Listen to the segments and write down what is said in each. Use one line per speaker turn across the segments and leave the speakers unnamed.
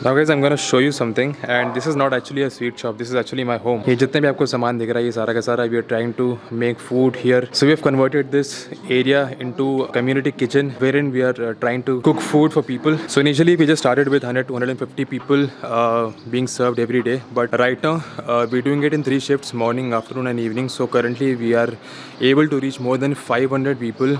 Now guys, I'm gonna show you something and this is not actually a sweet shop. This is actually my home. ये जितने भी आपको सामान दिख रहा है ये सारा का सारा we are trying to make food here. So we have converted this area into a community kitchen wherein we are uh, trying to cook food for people. So initially we just started with 100 to 150 people uh, being served every day. But right now uh, we're doing it in three shifts, morning, afternoon and evening. So currently we are able to reach more than 500 people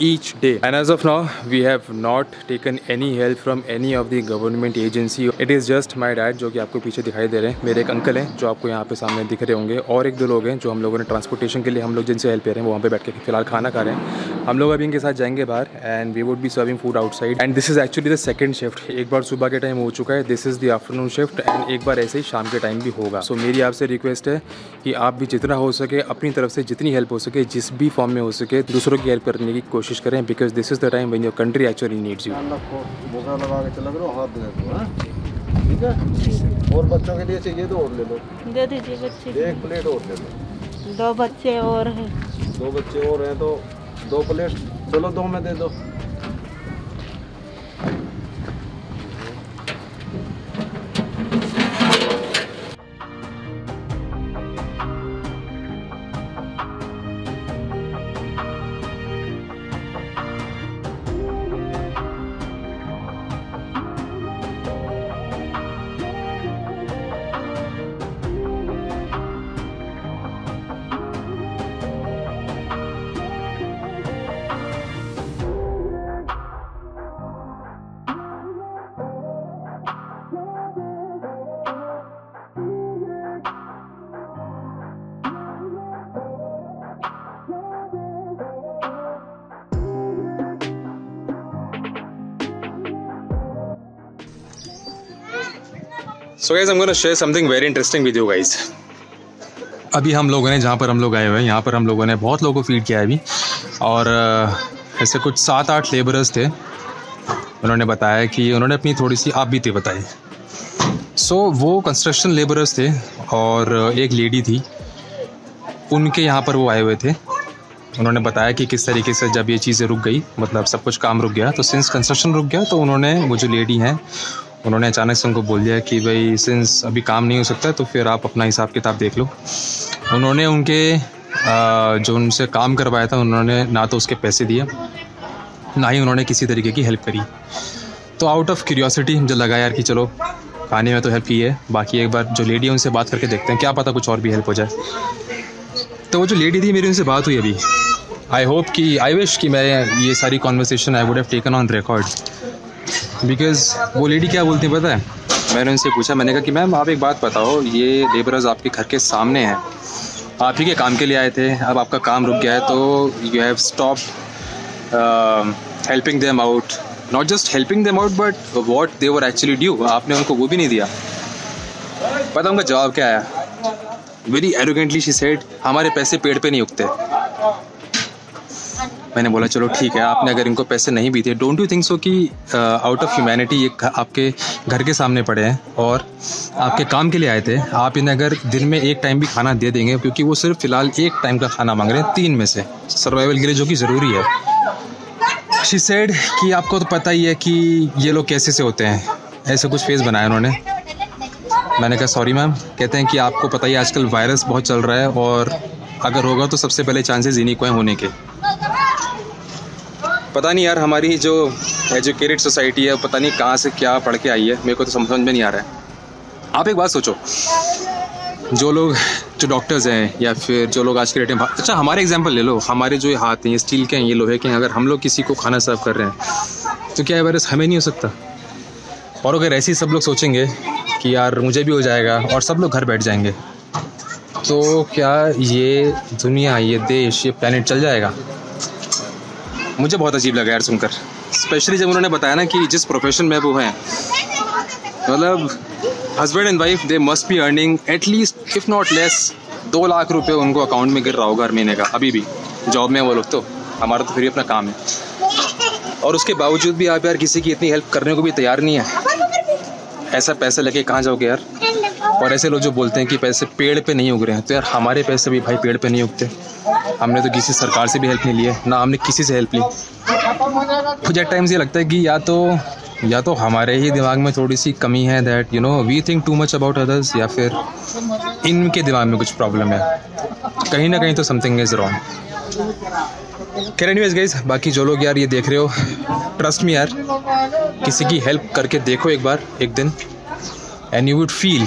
each day. And as of now we have not taken any help from any of the government agency. It is just my dad जो कि आपको पीछे दिखाई दे रहे हैं। मेरे एक uncle हैं जो आपको यहाँ पे सामने दिख रहे होंगे। और एक दो लोग हैं जो हम लोगों ने ट्रांसपोर्टेशन के लिए हम लोग जिनसे हेल्प ले रहे हैं वहाँ पे बैठ के फ़िलहाल खाना खा रहे हैं। हम लोग अभी इनके साथ जाएँगे बाहर and we would be serving food outside and this is actually the second shift एक बार सुबह के टाइम हो चुका है। This is the afternoon shift and एक बार ऐसे ही शाम के टाइम भी होगा। सो so, मेरी आपसे रिक्वेस्ट है कि आप भी जितना हो सके अपनी तरफ़ से जितनी हेल्प हो सके जिस भी फॉर्म में हो सके दूसरों की हेल्प करने की कोशिश करें because this is the time when your country actually needs you
लगा के चला करो हाथ दे दो ठीक है? और बच्चों के लिए चाहिए तो और ले लो।
दे दीजिए बच्चे
एक प्लेट और ले लो।
दो बच्चे और हैं।
दो बच्चे और हैं तो दो प्लेट चलो दो में दे दो।
So guys I share something very interesting with you guys अभी हम लोगों ने जहाँ पर हम लोग आए हुए हैं यहाँ पर हम लोगों ने बहुत लोगों को फ़ीड किया है अभी। और ऐसे कुछ सात आठ लेबरर्स थे। उन्होंने बताया कि उन्होंने अपनी थोड़ी सी आप बीते बताई सो so, वो कंस्ट्रक्शन लेबरर्स थे और एक लेडी थी। उनके यहाँ पर वो आए हुए थे। उन्होंने बताया कि किस तरीके से जब ये चीज़ें रुक गई मतलब सब कुछ काम रुक गया तो सिंस कंस्ट्रक्शन रुक गया तो उन्होंने वो जो लेडी हैं उन्होंने अचानक से उनको बोल दिया कि भाई सिंस अभी काम नहीं हो सकता तो फिर आप अपना हिसाब किताब देख लो। उन्होंने उनके जो उनसे काम करवाया था, उन्होंने ना तो उसके पैसे दिए, ना ही उन्होंने किसी तरीके की हेल्प करी। तो आउट ऑफ़ क्यूरियोसिटी मुझे लगा यार कि चलो खाने में तो हेल्प की है। बाकी एक बार जो लेडी है, उनसे बात करके देखते हैं, क्या पता कुछ और भी हेल्प हो जाए। तो वो जो लेडी थी, मेरी उनसे बात हुई अभी। आई होप कि आई विश कि मैं ये सारी conversation I would have taken on record because वो लेडी क्या बोलती है पता है? मैंने उनसे पूछा, मैंने कहा कि मैम, आप एक बात बताओ, ये लेबरर्स आपके घर के सामने हैं। आप ही के काम के लिए आए थे, अब आपका काम रुक गया है तो you have stop helping them out not just helping them out but what they were actually due आपने उनको वो भी नहीं दिया। पता उनका जवाब क्या आया? वेरी एरोगेंटली शी सेड हमारे पैसे पेड़ पे नहीं उगते. मैंने बोला, चलो ठीक है, आपने अगर इनको पैसे नहीं भी दिए डोंट यू थिंक सो कि आउट ऑफ़ ह्यूमैनिटी ये आपके घर के सामने पड़े हैं और आपके काम के लिए आए थे? आप इन्हें अगर दिन में एक टाइम भी खाना दे देंगे, क्योंकि वो सिर्फ़ फ़िलहाल एक टाइम का खाना मांग रहे हैं, तीन में से। सर्वाइवल के लिए जो कि ज़रूरी है। शी सेड कि आपको तो पता ही है कि ये लोग कैसे से होते हैं। ऐसे कुछ फेस बनाया उन्होंने। मैंने कहा सॉरी मैम कहते हैं कि आपको पता ही आजकल वायरस बहुत चल रहा है और अगर होगा तो सबसे पहले चांसेस इन्हीं को हैं होने के। पता नहीं यार, हमारी जो एजुकेटेड सोसाइटी है, पता नहीं कहाँ से क्या पढ़ के आई है, मेरे को तो समझ में नहीं आ रहा है। आप एक बात सोचो, जो लोग, जो डॉक्टर्स हैं, या फिर जो लोग आज के डेट में अच्छा हमारे एग्जांपल ले लो। हमारे जो हाथ हैं, ये स्टील के हैं, ये लोहे के हैं, अगर हम लोग किसी को खाना सर्व कर रहे हैं तो क्या वायरस हमें नहीं हो सकता? और अगर ऐसे ही सब लोग सोचेंगे कि यार, मुझे भी हो जाएगा, और सब लोग घर बैठ जाएँगे तो क्या ये दुनिया, ये देश, ये प्लानट चल जाएगा? मुझे बहुत अजीब लगा यार सुनकर। स्पेशली जब उन्होंने बताया ना कि जिस प्रोफेशन में वो हैं मतलब husband and wife they must be earning at least if not less दो लाख रुपए उनको अकाउंट में गिर रहा होगा हर महीने का, अभी भी। जॉब में वो लोग तो हमारा तो फिर अपना काम है। और उसके बावजूद भी आप यार किसी की इतनी हेल्प करने को भी तैयार नहीं है। ऐसा पैसा लेके कहाँ जाओगे यार? और ऐसे लोग जो बोलते हैं कि पैसे पेड़ पे नहीं उग रहे हैं तो यार हमारे पैसे भी भाई पेड़ पे नहीं उगते। हमने तो किसी सरकार से भी हेल्प नहीं ली है ना हमने किसी से हेल्प ली। मुझे टाइम्स ये लगता है कि या तो या तो हमारे ही दिमाग में थोड़ी सी कमी है that you know we think too much about others या फिर इनके दिमाग में कुछ प्रॉब्लम है। कहीं ना कहीं तो समथिंग इज़ रॉन्ग खैर एनीवेज गाइज़ बाकी जो लोग यार ये देख रहे हो ट्रस्ट मी यार, किसी की हेल्प करके देखो एक बार, एक दिन एंड यू वुड फील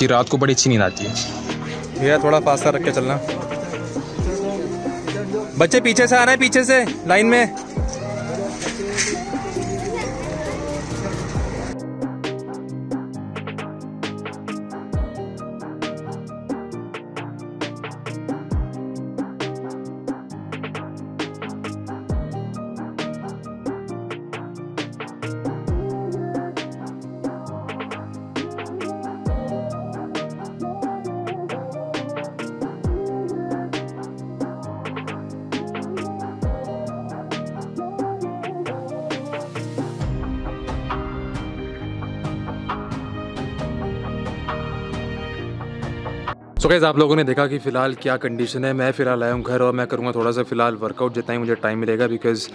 कि रात को बड़ी अच्छी नींद आती है। भैया, थोड़ा फास्ता रख के चलना। बच्चे, पीछे से आ रहे हैं, पीछे से, लाइन में। सो so आप लोगों ने देखा कि फ़िलहाल क्या कंडीशन है। मैं फ़िलहाल आया हूँ घर और मैं करूँगा थोड़ा सा फ़िलहाल वर्कआउट जितना ही मुझे टाइम मिलेगा बिकॉज़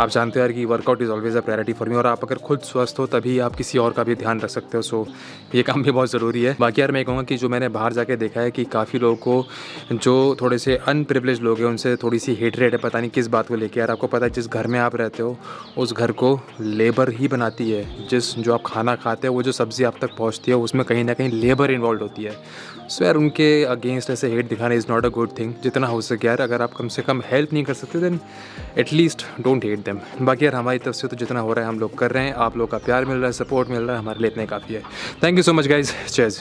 आप जानते हो कि workout is always a priority for me और आप अगर खुद स्वस्थ हो तभी आप किसी और का भी ध्यान रख सकते हो। सो so, ये काम भी बहुत ज़रूरी है। बाकी यार मैं कहूँगा कि जो मैंने बाहर जाके देखा है कि काफ़ी लोगों को जो थोड़े से अनप्रिवलेज लोग हैं उनसे थोड़ी सी हेट रेट है पता नहीं किस बात को लेकर यार आपको पता है जिस घर में आप रहते हो उस घर को लेबर ही बनाती है। जिस जो आप खाना खाते हो वो जो सब्ज़ी आप तक पहुँचती है उसमें कहीं ना कहीं लेबर इन्वॉल्व होती है। सो यार उनके अगेंस्ट ऐसे हेट दिखाना is not a good thing जितना हो सके यार, अगर आप कम से कम हेल्प नहीं कर सकते then at least don't hate them बाकी यार, हमारी तरफ़ से तो जितना हो रहा है, हम लोग कर रहे हैं, आप लोग का प्यार मिल रहा है सपोर्ट मिल रहा है, हमारे लिए इतने काफ़ी है. Thank you so much guys Chase